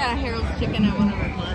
got Harold's chicken at one of our closets.